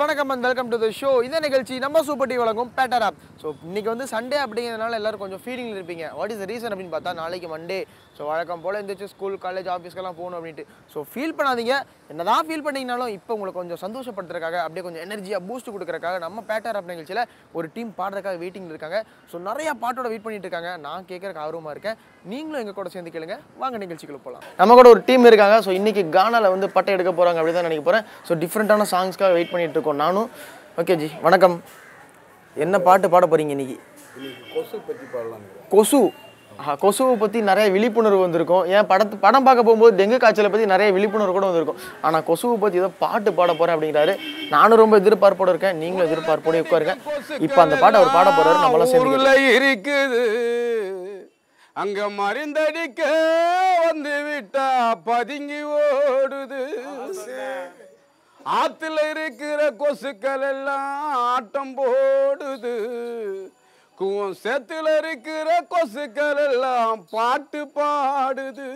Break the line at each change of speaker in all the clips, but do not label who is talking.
வணக்கம் and welcome to the show இந்த நிகழ்ச்சி நம்ம சூப்பர் டி வழங்கும் பேட்டர் ஆப் ஸோ இன்னைக்கு வந்து சண்டே அப்படிங்கிறதுனால எல்லாரும் கொஞ்சம் ஃபீலிங்கில் இருப்பீங்க. வாட் இஸ் த ரீசன் அப்படின்னு பார்த்தா நாளைக்கு மண்டே ஸோ வழக்கம் போல் எந்திரிச்சு ஸ்கூல் காலேஜ் ஆஃபீஸ்க்கெல்லாம் போகணும் அப்படின்ட்டு. ஸோ ஃபீல் பண்ணாதீங்க. என்னதான் ஃபீல் பண்ணீங்கனாலும் இப்போ உங்களுக்கு கொஞ்சம் சந்தோஷப்படுத்துறதுக்காக அப்படியே கொஞ்சம் எனர்ஜியாக பூஸ்ட் கொடுக்குறக்காக நம்ம பேட்டர் ஆப் நிகழ்ச்சியில் ஒரு டீம் பாடுறதுக்காக வெயிட்டிங்கில் இருக்காங்க. ஸோ நிறைய பாட்டோட வெயிட் பண்ணிட்டு இருக்காங்க. நான் கேட்கறக்கு ஆர்வமாக இருக்கேன். நீங்களும் எங்கள் கூட சேர்ந்து கேளுங்க. வாங்க நிகழ்ச்சிக்குள்ள போகலாம் நம்ம கூட ஒரு டீம் இருக்காங்க. ஸோ இன்னைக்கு கானால வந்து பட்டை எடுக்க போகிறாங்க அப்படி தான் நினைக்க போகிறேன் ஸோ டிஃப்ரெண்ட்டான சாங்ஸ்க்காக வெயிட் பண்ணிட்டு இருக்கோம் நானும். ஓகே ஜி. வணக்கம். என்ன பாட்டு பாட போறீங்க இன்னைக்கு?
கொசு பற்றி பாடலாம்.
கொசு. கொசுவை பற்றி நிறைய விழிப்புணர்வு வந்திருக்கும். ஏன் படத்து படம் பார்க்க போகும்போது டெங்கு காய்ச்சலை பற்றி நிறைய விழிப்புணர்வு கூட வந்திருக்கும். ஆனால் கொசுவை பற்றி ஏதோ பாட்டு பாட போகிறேன் அப்படிங்கிறாரு. நானும் ரொம்ப எதிர்பார்ப்போட இருக்கேன். நீங்களும் எதிர்பார்ப்போட உட்காருங்க. இப்போ அந்த பாட்டை அவர் பாட போகிறாரு நம்மளாம் சேர்ந்து
இருக்குது. அங்க மருந்தடிக்க வந்து விட்டா பதுங்கி ஓடுது. ஆத்துல இருக்கிற கொசுக்கள் எல்லாம் ஆட்டம் போடுது. கூவம் சேத்துல இருக்கிற கொசுக்கள் எல்லாம் பாட்டு பாடுது.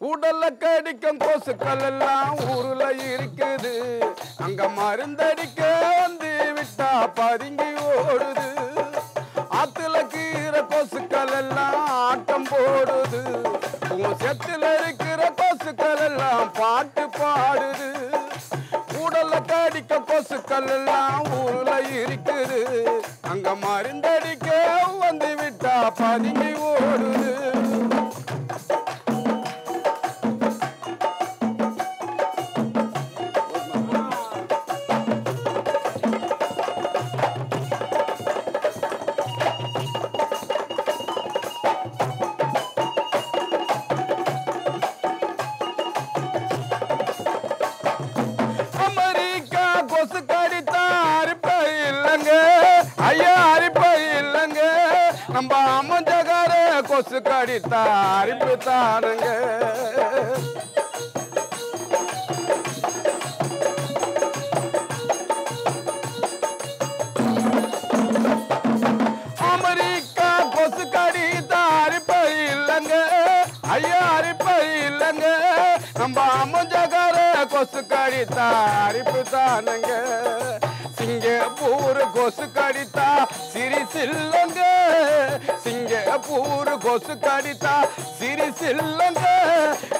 உடல்ல கடிக்கும் கொசுக்கள் எல்லாம் ஊருல இருக்குது. அங்க மருந்தடிக்க வந்து விட்டா பதுங்கி ஓடுது. ஆத்துல கீரை கொசுக்கள் எல்லாம் ஆட்டம் போடுது. உன் செத்துல இருக்கிற கொசுக்கள் எல்லாம் பாட்டு பாடுது. உடல்ல கொசுக்கள் எல்லாம் ஊர்ல இருக்குது. அங்க மருந்தடிக்க வந்து விட்டா பதுங்கி ஓடுது. நம்ம அம்மஞ்சகார கொசு கடித்தா அரிப்பு தானுங்க அமெரிக்கா கொசு கடித்தா அரிப்ப இல்லைங்க ஐயா அரிப்ப இல்லைங்க நம்ம அம்மஞ்சகார கொசு கடித்தா அரிப்பு தானுங்க சிங்கப்பூர் கொசு கடித்தா சிரி சில்லங்க சிங்கப்பூர் கொசு கடித்தா சிரி சில்லங்க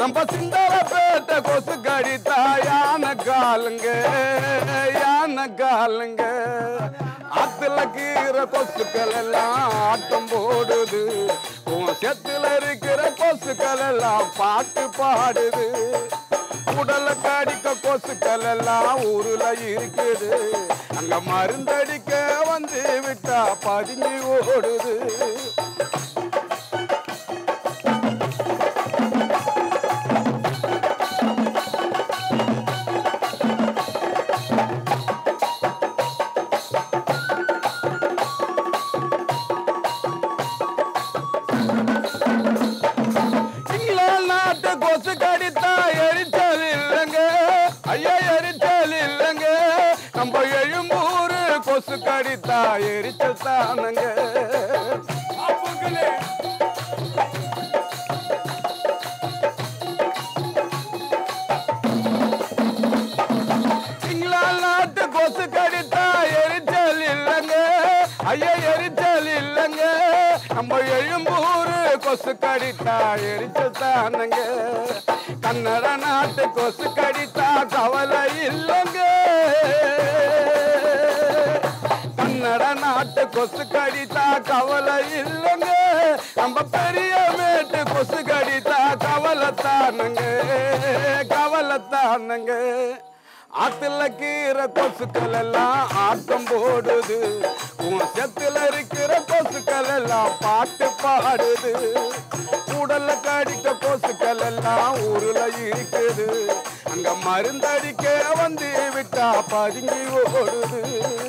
நம்ம சிந்தாரப்பேட்டை கொசு கடித்தா யானை காலுங்க யானை காலுங்க. ஆத்துல கீரை கொசுக்கள் எல்லாம் ஆட்டம் போடுது. உன் செத்துல இருக்கிற கொசுக்கள் எல்லாம் பாட்டு பாடுது. உடல கடிக்க கொசுக்கள் எல்லாம் ஊருல இருக்குது. அங்க மருந்தடிக்க வந்து விட்டா பதுங்கி ஓடுது. நாட்டு கொசு கொசு கடித்தா எரிச்சல் தானுங்க. நாட்டு கொசு கடித்தா எரிச்சல் இல்லைங்க. ஐயா எரிச்சல் இல்லைங்க. நம்ம எழும்பூர் கொசு கடித்தா எரிச்சல் தானுங்க. கன்னட நாட்டு கொசு கடித்தா கவலை இல்லைங்க. கன்னட நாட்டு கொசு கடித்தா கவலை இல்லைங்க? நம்ம பெரிய மேட்டு கொசு கடித்தா கவலைத்தானுங்க. கவலைத்தானுங்க. ஆத்துல கீற கொசுக்கள் எல்லாம் ஆட்டம் போடுது. உன் செத்துல இருக்கிற கொசுக்கள் எல்லாம் பாட்டு பாடுது. உடல்ல கடிக்க கொசுக்கள் எல்லாம் ஊருல இருக்குது. அங்க மருந்தடிக்க வந்து விட்டா பதுங்கி ஓடுது.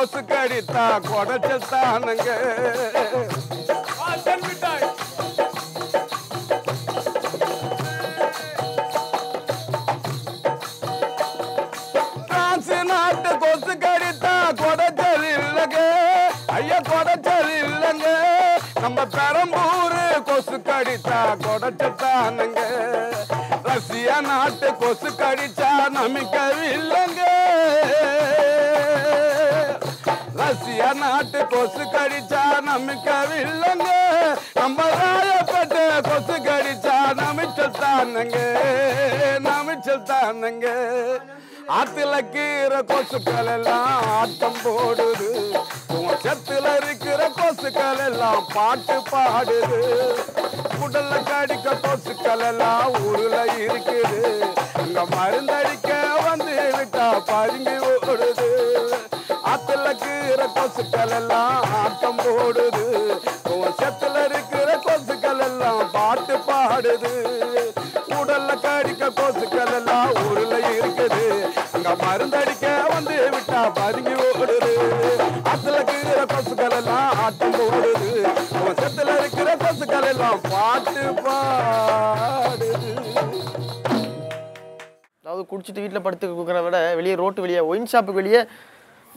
கொசு கடித்தா கொடைச்சல் தானுங்க. பிரான்ஸ் நாட்டு கொசு கடித்தா கொடைச்சல் இல்லைங்க. ஐயா கொடைச்சல் இல்லைங்க. நம்ம பெரம்பூர் கொசு கடித்தா கொடைச்சல் தானுங்க. ரஷ்யா நாட்டு கொசு கடிச்சா நமிக்கவில்லைங்க நாட்டு கொசு கடிச்சா நமிக்கவில்லைங்க. நம்ம ராயப்பட்ட கொசு கடிச்சா நமிச்சல் தானுங்க நமிச்சல் தானுங்க ஆத்துல கீரை கொசுக்கள் எல்லாம் ஆட்டம் போடுது. உன் செத்துல இருக்கிற கொசுக்கள் எல்லாம் பாட்டு பாடுது. உடல்ல கடிக்க கொசுக்கள் எல்லாம் ஊருல இருக்குது. அங்க மருந்தடிக்க வந்து விட்டா பதுங்கி ஓடுது. இருக்கிற கொசுக்கள் எல்லாம் ஆட்டம் போடுது. உன் செத்துல இருக்கிற கொசுக்கள் எல்லாம் பாட்டு பாடுது. உடல்ல கடிக்க கொசுக்கள் எல்லாம் ஊர்ல இருக்குது. அங்க மருந்தடிக்க வந்து விட்டா பதுங்கி ஓடுது. ஆத்துல இருக்கிற கொசுக்கள் எல்லாம் ஆட்டம் போடுது. உன் செத்துல இருக்கிற கொசுக்கள் எல்லாம் பாட்டு பாடுது.
அதாவது குடிச்சிட்டு வீட்டில் படுத்து கொடுக்குறத விட வெளியே ரோட்டு வெளியே ஒயின் ஷாப்புக்கு வெளியே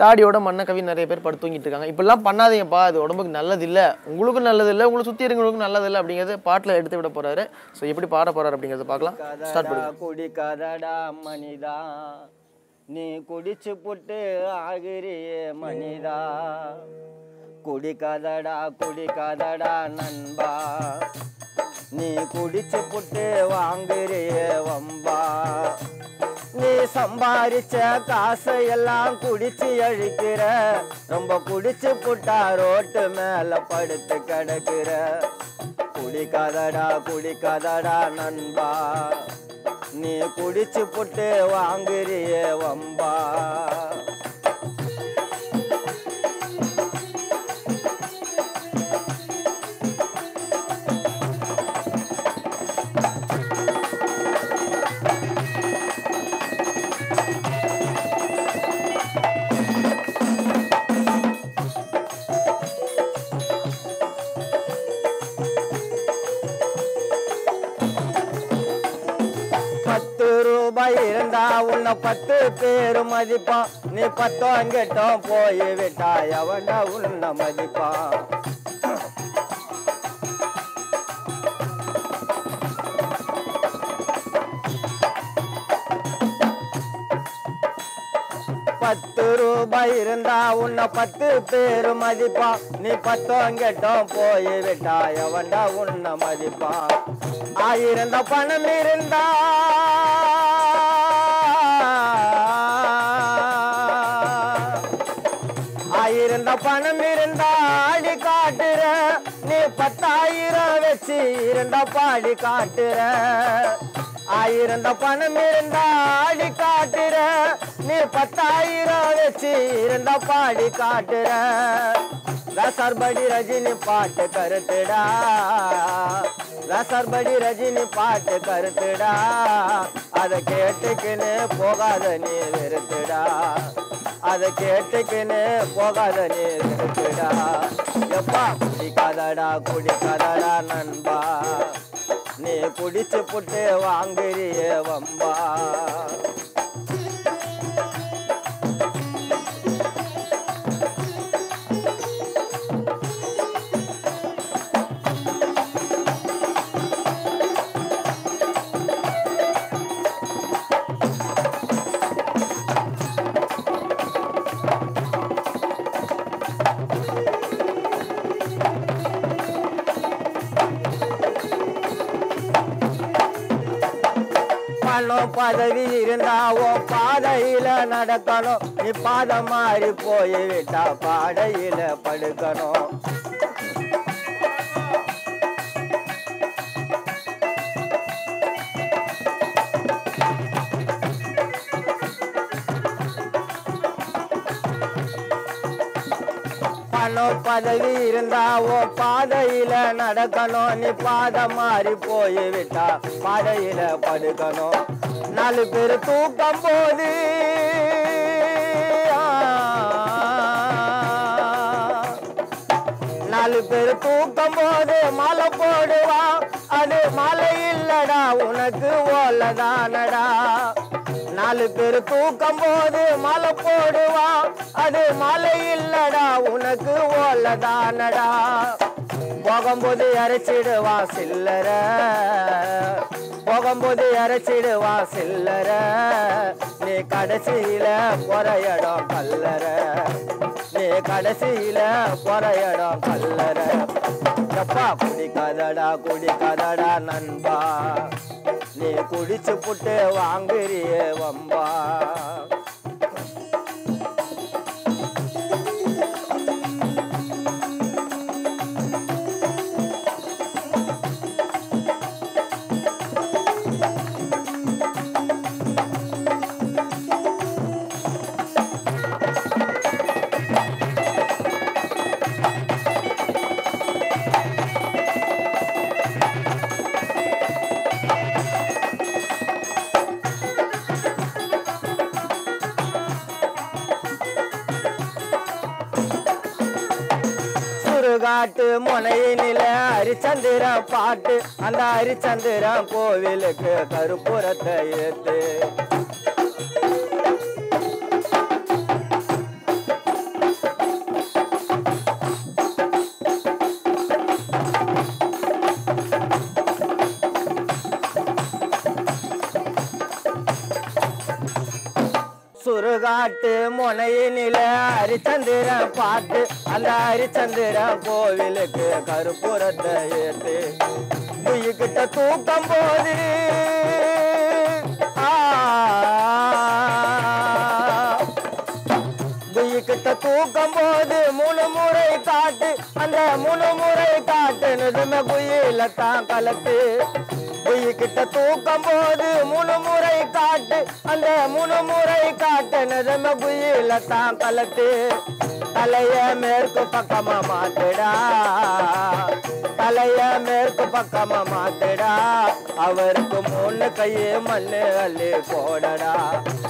தாடியோட மண்ணை கவி நிறைய பேர் படுத்து தூங்கிட்டு இருக்காங்க. இப்படிலாம் பண்ணாதீங்கப்பா அது உடம்புக்கு நல்லது இல்லை உங்களுக்கும் நல்லது இல்லை உங்களை சுற்றி இருக்கிறவங்களுக்கும் நல்லது இல்லை அப்படிங்கிறது பாட்டில் எடுத்து விட போறாரு. ஸோ எப்படி பாட போறாரு அப்படிங்கிறத பார்க்கலாம். ஸ்டார்ட்
கதடா
பண்ணுங்க.
குடிக்காதடா மனிதா. நீ குடிச்சு புட்டு ஆகிறியே மனிதா. குடிக்காதடா குடிக்காதடா நண்பா. நீ குடிச்சு புட்டு வாங்குறியே வம்பா. நீ சம்பாரிச்ச காசை எல்லாம் குடிச்சு அழிக்கிற. ரொம்ப குடிச்சு புட்டா ரோட்டு மேல படுத்து கிடக்குற. குடிக்காதடா குடிக்காதடா நண்பா. நீ குடிச்சு புட்டு வாங்குறிய வம்பா. பத்து பேரு மதிப்பான் நீ பத்தோம் அங்கிட்டோம் போய் விட்டா எவண்டா உன்னை மதிப்பான் பத்து ரூபாய் இருந்தா உன்னை பத்து பேரு மதிப்பான் நீ பத்தோம் அங்கிட்டோம் போய் விட்டா எவண்டா உன்னை மதிப்பான் ஆயிருந்த பணம் இருந்தா அந்த பணம் இருந்தா ஆடி காட்டுற. நீ பத்தாயிரம் வச்சு இருந்தா பாடி காட்டுற. ஆயிரந்த பணம் இருந்தா ஆடி காட்டுற. நீ பத்தாயிரம் வச்சு இருந்தா பாடி காட்டுற. ரசர்படி ரஜினி பாட்டு கருத்துடா. ரசர்படி ரஜினி பாட்டு கருத்துடா. அதை கேட்டுக்கின்னு போகாத நீ வெறுத்துடா. அதை கேட்டுக்கின்னு போகாத நீ வெறுத்துடா எப்பா குடிக்காதடா குடிக்காதடா நண்பா. நீ குடிச்சு புட்டு வாங்குறிய வம்பா. நடக்கணும். நீ பாதம் மாறி போய் விட்டா பாடையில படுக்கணும். பணம் பதவி இருந்தா ஓ பாதையில நடக்கணும். நீ பாதம் மாறி போய் விட்டா பாதையில படுக்கணும். நாலு பேர் தூக்கம் போது நாலு பேர் தூக்கம் போது மாலை போடுவா. அது மாலை இல்லடா உனக்கு ஓலதானடா. நாலு பேர் தூக்கம் போது மாலை போடுவா. அது மாலை இல்லடா உனக்கு ஓலதானடா. போகும்போது இறைச்சிடுவான் சில்லற. போகும்போது இறைச்சிடுவான் சில்லற. நீ கடைசியில போற இடம் கல்லற. கடைசியில போற கல்லற. எப்பா குடிக்காதடா குடிக்காதடா நண்பா. நீ குடிச்சு புட்டு வாங்குறிய வம்பா. சுடுகாட்டு முனையினில ஹரிச்சந்திர பாட்டு. அந்த ஹரிச்சந்திர கோவிலுக்கு கருப்புறத்தை ஏத்து. காட்டு முனையினில அரிச்சந்திர பாட்டு. அந்த அரிச்சந்திர கோவிலுக்கு கருப்புறத்தை ஏத்து. குயிக்கிட்ட தூக்கம் போது ஆ. குயிக்கிட்ட தூக்கம் போது மூணு முறை காட்டு. அந்த மூணு முறை காட்டுனதுமே குயில தான் கலத்து. கிட்ட தூக்கம் போது மூணு முறை காட்டு. அந்த மூணு முறை நிறம குயில தான் கலட்டு தலைய மேற்கு பக்கமா மாட்டுடா தலைய மேற்கு பக்கமா மாட்டுடா அவருக்கு மூணு கையே மண்ணு அள்ளி போடடா.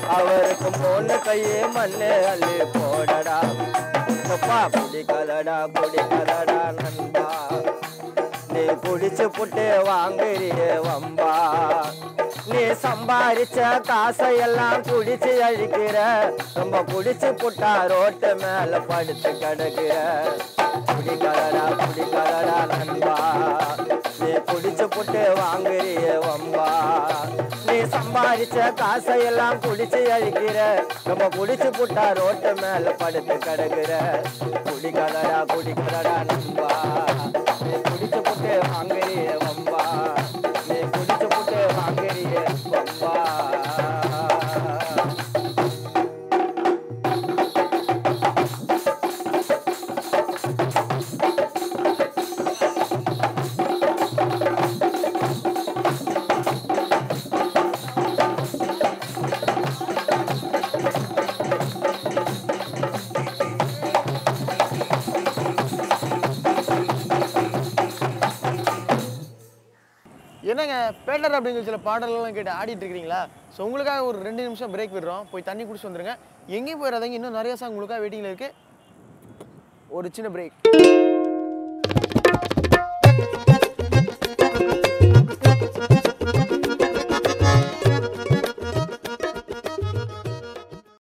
அவருக்கு மூணு கையே மண்ணு அள்ளி போடடா. அப்பா குடிக்கலடா குடிக்கலடா நண்பா. நீ குடிச்சு புட்டு வாங்குறியே வம்பா. நீ சம்பாரிச்ச காசையெல்லாம் குடிச்சு அழிக்கிற. ரொம்ப குடிச்சு புட்டா ரோட்டு மேல படுத்து கிடக்குற. குடிக்கலடா குடிக்கலடா நண்பா. நீ குடிச்சு புட்டு வாங்குறியே வம்பா. நீ சம்பாரிச்ச காசையெல்லாம் குடிச்சு அழிக்கிற. ரொம்ப குடிச்சு புட்டா ரோட்டு மேல படுத்து கிடக்குற. குடிக்கலடா குடிக்கலடா நண்பா. புட்டு வாங்குறியே
என்னங்க பேட்டர் அப்படிங்கிற சில பாடல்கள்லாம் கேட்டு ஆடிட்டு இருக்கிறீங்களா? ஸோ உங்களுக்காக ஒரு ரெண்டு நிமிஷம் பிரேக் விடுறோம். போய் தண்ணி குடிச்சு வந்துருங்க. எங்கேயும் போயிடாதீங்க. இன்னும் நிறைய சாங் உங்களுக்காக வெயிட்டிங்கில் இருக்குது ஒரு சின்ன பிரேக்